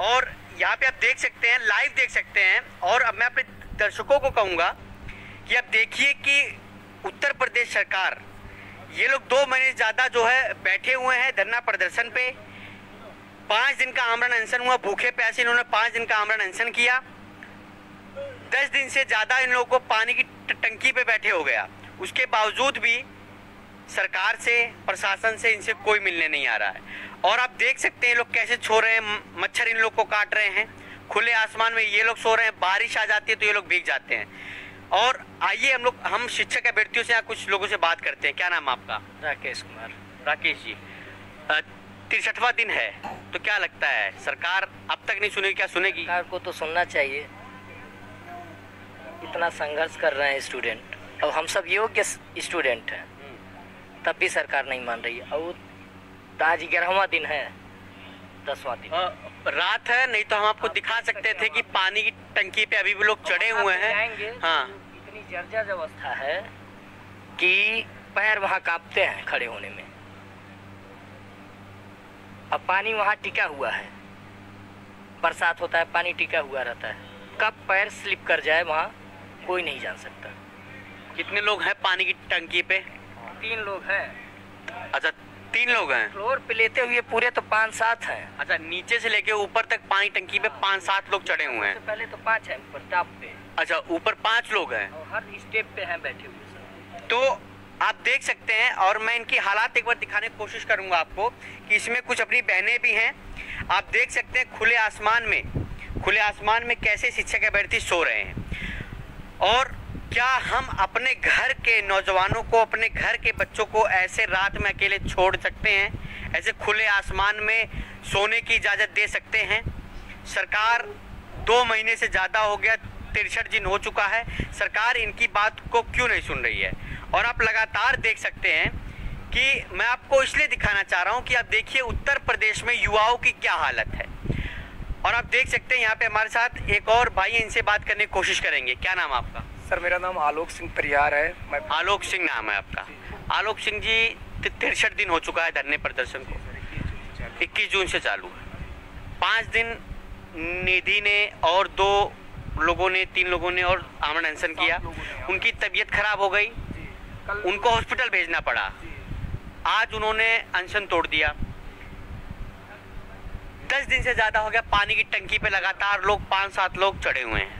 और यहाँ पे आप देख सकते हैं लाइव देख सकते हैं, और अब मैं अपने दर्शकों को कहूँगा कि आप देखिए कि उत्तर प्रदेश सरकार, ये लोग दो महीने ज़्यादा जो है बैठे हुए हैं धरना प्रदर्शन पे। पाँच दिन का आमरण अनशन हुआ, भूखे प्यासे, इन्होंने पाँच दिन का आमरण अनशन किया। दस दिन से ज़्यादा इन लोगों को पानी की टंकी पे बैठे हो गया। उसके बावजूद भी सरकार से, प्रशासन से इनसे कोई मिलने नहीं आ रहा है। और आप देख सकते हैं ये लोग कैसे छो रहे हैं मच्छर इन लोग को काट रहे हैं। खुले आसमान में ये लोग सो रहे हैं बारिश आ जाती है तो ये लोग भीग जाते हैं। और आइए हम लोग हम शिक्षक अभ्यर्थियों से यहाँ कुछ लोगों से बात करते हैं। क्या नाम आपका? राकेश कुमार। राकेश जी। तिरसठवा दिन है तो क्या लगता है सरकार अब तक नहीं सुनेगी क्या सुनेगी? सरकार को तो सुनना चाहिए। इतना संघर्ष कर रहे हैं स्टूडेंट। और हम सब योग्य स्टूडेंट हैं। तब भी सरकार नहीं मान रही। है और तो आज ग्यारहवा दिन है दसवा दिन। अ, रात है नहीं तो हम आपको दिखा सकते थे कि पानी की टंकी पे अभी भी लोग चढ़े हुए हैं। हाँ। इतनी जर्जर अवस्था है कि पैर वहाँ कांपते हैं खड़े होने में। अब पानी वहाँ टिका हुआ है। बरसात होता है पानी टिका हुआ रहता है। कब पैर स्लिप कर जाए वहाँ कोई नहीं जान सकता। कितने लोग हैं पानी की टंकी पे? तीन लोग हैं। अच्छा तीन लोग हैं। फ्लोर पे लेते हुए पूरे तो पाँच सात हैं। अच्छा नीचे से लेके ऊपर तक पानी टंकी पे पाँच सात लोग चढ़े हुए हैं। पहले तो पाँच हैं ऊपर टॉप पे। अच्छा ऊपर पाँच लोग हैं। और हर स्टेप पे हैं बैठे हुए तो आप देख सकते हैं और मैं इनकी हालात एक बार दिखाने की कोशिश करूँगा आपको कि इसमें कुछ अपनी बहनें भी हैं। आप देख सकते हैं खुले आसमान में खुले आसमान में कैसे शिक्षक अभ्यर्थी सो रहे हैं। और क्या हम अपने घर के नौजवानों को, अपने घर के बच्चों को ऐसे रात में अकेले छोड़ सकते हैं? ऐसे खुले आसमान में सोने की इजाज़त दे सकते हैं? सरकार दो महीने से ज़्यादा हो गया तिरसठ दिन हो चुका है। सरकार इनकी बात को क्यों नहीं सुन रही है? और आप लगातार देख सकते हैं कि मैं आपको इसलिए दिखाना चाह रहा हूँ कि आप देखिए उत्तर प्रदेश में युवाओं की क्या हालत है। और आप देख सकते हैं, यहाँ पे हमारे साथ एक और भाई इनसे बात करने की कोशिश करेंगे। क्या नाम आपका? सर मेरा नाम आलोक सिंह परियार है। मैं आलोक सिंह नाम है आपका। आलोक सिंह जी तिरसठ दिन हो चुका है धरने प्रदर्शन को। इक्कीस जून से चालू है। पाँच दिन निधि ने और दो लोगों ने तीन लोगों ने और आमरण अनशन किया। उनकी तबीयत खराब हो गई। उनको हॉस्पिटल भेजना पड़ा। आज उन्होंने अनशन तोड़ दिया। दस दिन से ज़्यादा हो गया पानी की टंकी पे लगातार लोग पाँच सात लोग चढ़े हुए हैं।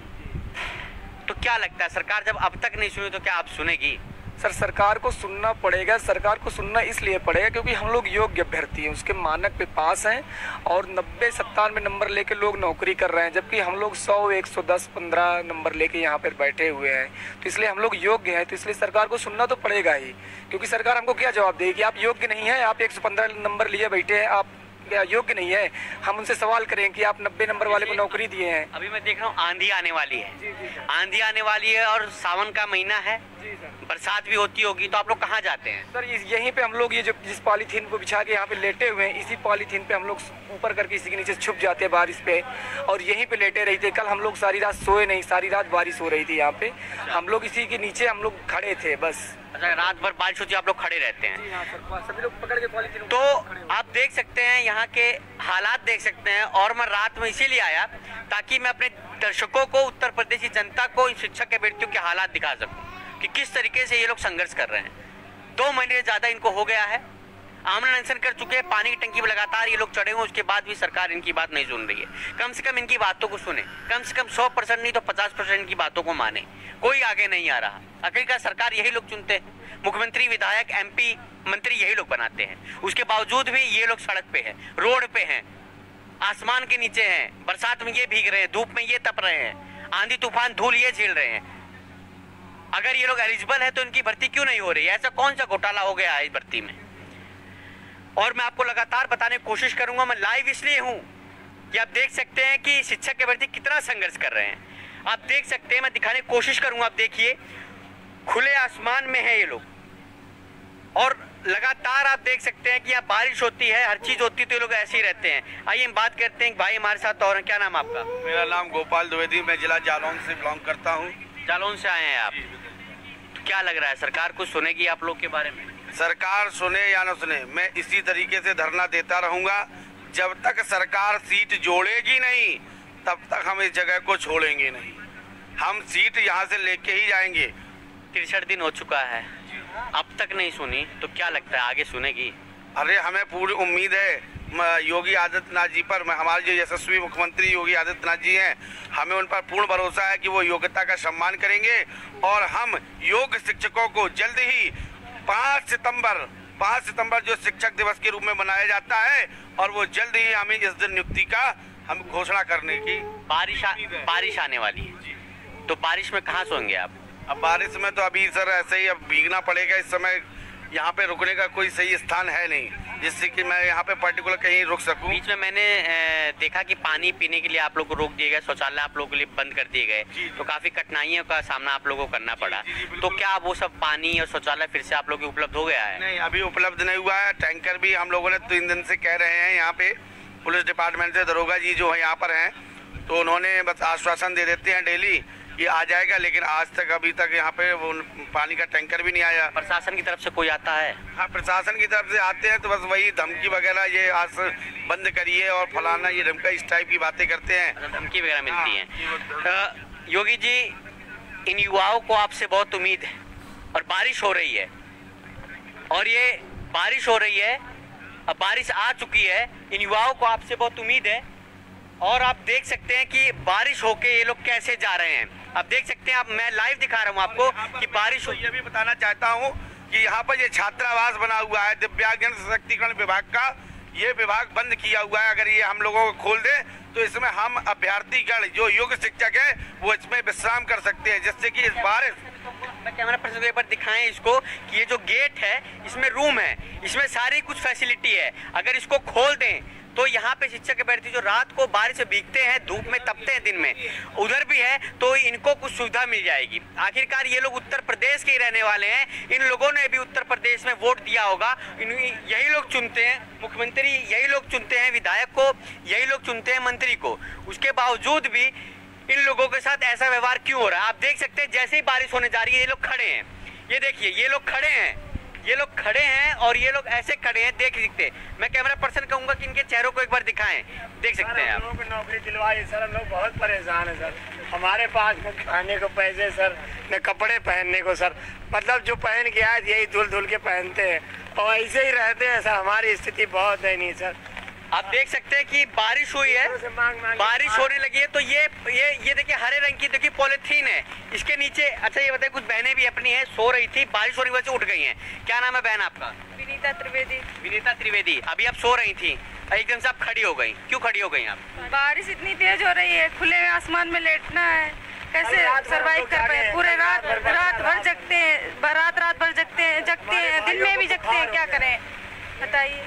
तो क्या लगता है, सरकार जब अब तक नहीं सुनी तो क्या अब सुनेगी? सर, सरकार को सुनना पड़ेगा, सरकार को सुनना इसलिए पड़ेगा क्योंकि हम लोग योग्य अभ्यर्थी हैं, उसके मानक पे पास हैं और नब्बे सत्तानवे नंबर लेके लोग नौकरी कर रहे हैं, जबकि हम लोग सौ, एक सौ दस, पंद्रह नंबर लेके यहाँ पर बैठे हुए हैं। तो इसलिए हम लोग योग्य हैं तो इसलिए सरकार को सुनना तो पड़ेगा ही, क्योंकि सरकार हमको क्या जवाब देगी? आप योग्य नहीं हैं, आप एक सौ पंद्रह नंबर लिए बैठे हैं, आप योग्य नहीं है? हम उनसे सवाल करें कि आप नब्बे नंबर वाले को नौकरी दिए हैं। अभी मैं देख रहा हूँ आंधी आने वाली है। आंधी आने वाली है और सावन का महीना है। बरसात भी होती होगी तो आप लोग कहाँ जाते हैं? सर यहीं पे हम लोग ये जो जिस पॉलीथीन को बिछा के यहाँ पे लेटे हुए हैं इसी पॉलीथीन पे हम लोग ऊपर करके इसी के नीचे छुप जाते हैं बारिश पे। और यहीं पे लेटे रहते कल हम लोग सारी रात सोए नहीं सारी रात बारिश हो रही थी यहाँ पे। हम लोग इसी के नीचे हम लोग खड़े थे बस। अच्छा रात भर बारिश होती है आप लोग खड़े रहते हैं। हाँ सभी लोग पकड़ के पॉलीथीन तो आप देख सकते हैं यहाँ के हालात देख सकते हैं और मैं रात में इसीलिए आया ताकि मैं अपने दर्शकों को उत्तर प्रदेश की जनता को इन शिक्षक अभ्यर्थियों के हालात दिखा सकूँ। कि किस तरीके से ये लोग संघर्ष कर रहे हैं। दो महीने ज़्यादा इनको हो गया है। आमरण अनशन कर चुके हैं, पानी की टंकी में लगातार ये लोग चढ़े हुए उसके बाद भी सरकार इनकी बात नहीं सुन रही है। कम से कम इनकी बातों को सुने। कम से कम सौ परसेंट नहीं तो पचास परसेंट की बातों को माने। कोई आगे नहीं आ रहा। आखिरकार सरकार यही लोग चुनते हैं। मुख्यमंत्री, विधायक एमपी मंत्री यही लोग बनाते हैं। उसके बावजूद भी ये लोग सड़क पे हैं, रोड पे हैं। आसमान के नीचे हैं। बरसात में ये भीग रहे हैं, धूप में ये तप रहे हैं। आंधी तूफ़ान धूल ये झेल रहे हैं। अगर ये लोग एलिजिबल है तो इनकी भर्ती क्यों नहीं हो रही? है ऐसा कौन सा घोटाला हो गया है इस भर्ती में? और मैं आपको लगातार बताने की कोशिश करूँगा, मैं लाइव इसलिए हूँ कि आप देख सकते हैं कि शिक्षक के प्रति कितना संघर्ष कर रहे हैं। आप देख सकते हैं, मैं दिखाने की कोशिश करूँगा, आप देखिए। खुले आसमान में है ये लोग। और लगातार आप देख सकते हैं कि यहाँ बारिश होती है, हर चीज़ होती है तो ये लोग ऐसे ही रहते हैं। आइए हम बात करते हैं भाई हमारे साथ और क्या नाम आपका? मेरा नाम गोपाल द्विवेदी, मैं जिला जालौन से बिलोंग करता हूँ। जालौन से आए हैं आप। तो क्या लग रहा है सरकार कुछ सुनेगी आप लोग के बारे में? सरकार सुने या न सुने मैं इसी तरीके से धरना देता रहूँगा। जब तक सरकार सीट जोड़ेगी नहीं तब तक हम इस जगह को छोड़ेंगे नहीं। हम सीट यहाँ से लेके ही जाएँगे। तिरसठ दिन हो चुका है। अब तक नहीं सुनी तो क्या लगता है आगे सुनेगी? अरे हमें पूरी उम्मीद है। योगी आदित्यनाथ जी पर हमारे जो यशस्वी मुख्यमंत्री योगी आदित्यनाथ जी हैं हमें उन पर पूर्ण भरोसा है कि वो योग्यता का सम्मान करेंगे और हम योग शिक्षकों को जल्द ही पाँच सितंबर पाँच सितंबर जो शिक्षक दिवस के रूप में मनाया जाता है और वो जल्द ही हमें इस दिन नियुक्ति का हम घोषणा करने की बारिश। बारिश आने वाली है। तो बारिश में कहाँ सोएँगे आप? अब बारिश में तो अभी सर ऐसे ही अब भीगना पड़ेगा इस समय यहाँ पे रुकने का कोई सही स्थान है नहीं जिससे कि मैं यहाँ पे पर्टिकुलर कहीं रुक सकूँ। बीच में मैंने देखा कि पानी पीने के लिए आप लोग को रोक दिए गए शौचालय आप लोगों के लिए बंद कर दिए गए। तो काफ़ी कठिनाइयों का सामना आप लोगों को करना पड़ा। जी, जी, तो क्या वो सब पानी और शौचालय फिर से आप लोग उपलब्ध हो गया है? नहीं अभी उपलब्ध नहीं हुआ है। टैंकर भी हम लोगों ने तीन दिन से कह रहे हैं यहाँ पे। पुलिस डिपार्टमेंट से दरोगा जी जो है यहाँ पर हैं तो उन्होंने बस आश्वासन दे देते हैं डेली कि आ जाएगा लेकिन आज तक अभी तक यहाँ पे वो पानी का टैंकर भी नहीं आया। प्रशासन की तरफ़ से कोई आता है? हाँ प्रशासन की तरफ़ से आते हैं तो बस वही धमकी वगैरह ये आज बंद करिए और फलाना ये धमका इस टाइप की बातें करते हैं। मतलब धमकी वगैरह मिलती हाँ, है योगी जी इन युवाओं को आपसे बहुत उम्मीद है और बारिश हो रही है। और ये बारिश हो रही है अब बारिश आ चुकी है इन युवाओं को आपसे बहुत उम्मीद है और आप देख सकते हैं कि बारिश होके ये लोग कैसे जा रहे हैं। आप देख सकते हैं आप मैं लाइव दिखा रहा हूँ आपको कि बारिश हो तो ये भी बताना चाहता हूँ कि यहाँ पर ये छात्रावास बना हुआ है दिव्यांगजन सशक्तिकरण विभाग का। ये विभाग बंद किया हुआ है अगर ये हम लोगों को खोल दे तो इसमें हम अभ्यर्थीगण जो योग शिक्षक है वो इसमें विश्राम कर सकते हैं जिससे कि इस बारिश मैं कैमरा पर्सन को एक बार दिखाएँ इसको कि ये जो गेट है इसमें रूम है इसमें सारी कुछ फैसिलिटी है। अगर इसको खोल दें तो यहाँ पे शिक्षक अभ्यर्थी जो रात को बारिश भीगते हैं, धूप में तपते हैं दिन में, उधर भी है तो इनको कुछ सुविधा मिल जाएगी। आखिरकार ये लोग उत्तर प्रदेश के ही रहने वाले हैं। इन लोगों ने भी उत्तर प्रदेश में वोट दिया होगा। यही लोग चुनते हैं, मुख्यमंत्री यही लोग चुनते हैं, विधायक को यही लोग चुनते हैं, मंत्री को। उसके बावजूद भी इन लोगों के साथ ऐसा व्यवहार क्यों हो रहा है? आप देख सकते हैं, जैसे ही बारिश होने जा रही है, ये लोग खड़े हैं। ये देखिए, ये लोग खड़े हैं। ये लोग खड़े हैं और ये लोग ऐसे खड़े हैं देख सकते हैं। मैं कैमरा पर्सन कहूँगा कि इनके चेहरों को एक बार दिखाएँ। देख सकते हैं आप। लोगों को नौकरी दिलवाई सर हम लोग बहुत परेशान है सर। हमारे पास न खाने को पैसे सर न कपड़े पहनने को सर। मतलब जो पहन के आए यही धुल धुल के पहनते हैं। और ऐसे ही रहते हैं सर। हमारी स्थिति बहुत है नहीं सर। आप देख सकते हैं कि बारिश हुई है। बारिश होने लगी है तो ये ये ये देखिए हरे रंग की देखिए पॉलिथीन है। इसके नीचे अच्छा ये बताइए कुछ बहनें भी अपनी है सो रही थी बारिश होने की वजह से उठ गई हैं। क्या नाम है बहन आपका? विनीता त्रिवेदी। विनीता त्रिवेदी अभी आप सो रही थी एकदम से आप खड़ी हो गई क्यों खड़ी हो गई आप? बारिश इतनी तेज हो रही है खुले आसमान में लेटना है। कैसे सरवाइव कर पाए? पूरे रात रात भर जगते हैं रात रात भर जगते हैं जगते हैं दिन में भी जगते हैं क्या करें? बताइए।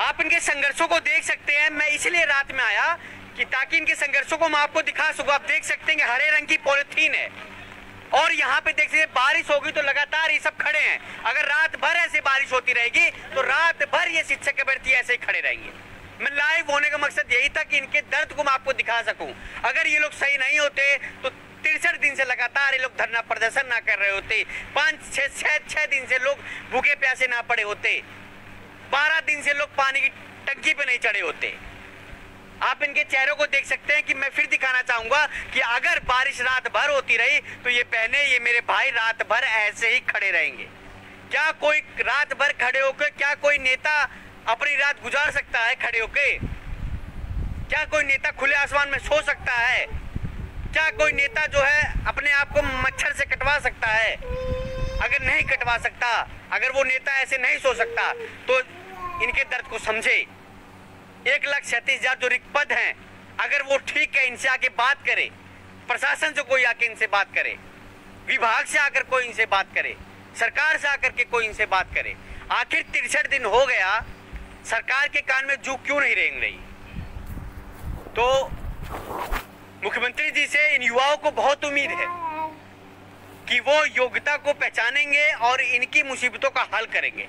आप इनके संघर्षों को देख सकते हैं। मैं इसलिए रात में आया कि ताकि इनके संघर्षों को मैं आपको दिखा सकूँ। आप देख सकते हैं कि हरे रंग की पॉलिथीन है। और यहाँ पे देख सकते हैं, बारिश होगी तो लगातार ये सब खड़े हैं। अगर रात भर ऐसे बारिश होती रहेगी तो रात भर ये शिक्षक अभ्यर्थी ऐसे ही खड़े रहेंगे। मैं लाइव होने का मकसद यही था कि इनके दर्द को मैं आपको दिखा सकूँ। अगर ये लोग सही नहीं होते तो तिरसठ दिन से लगातार ये लोग धरना प्रदर्शन ना कर रहे होते। पाँच छः छः छः दिन से लोग भूखे प्यासे ना पड़े होते। बारह दिन से लोग पानी की टंकी पे नहीं चढ़े होते। आप इनके चेहरों को देख सकते हैं कि मैं फिर दिखाना चाहूँगा कि अगर बारिश रात भर होती रही तो ये बहने, ये मेरे भाई रात भर ऐसे ही खड़े रहेंगे। क्या कोई रात भर खड़े होकर, क्या कोई नेता अपनी रात गुजार सकता है खड़े होके? क्या कोई नेता खुले आसमान में सो सकता है? क्या कोई नेता जो है अपने आप को मच्छर से कटवा सकता है? अगर नहीं कटवा सकता, अगर वो नेता ऐसे नहीं सो सकता तो इनके दर्द को समझे। एक लाख सैंतीस हज़ार जो रिक्त पद हैं, अगर वो ठीक है, इनसे आके बात करे, प्रशासन से कोई आके इनसे बात करे, विभाग से आकर कोई इनसे बात करे, सरकार से आकर के कोई इनसे बात करे, आखिर तिरसठ दिन हो गया, सरकार के कान में जू क्यों नहीं रेंग रही? तो मुख्यमंत्री जी से इन युवाओं को बहुत उम्मीद है कि वो योग्यता को पहचानेंगे और इनकी मुसीबतों का हल करेंगे।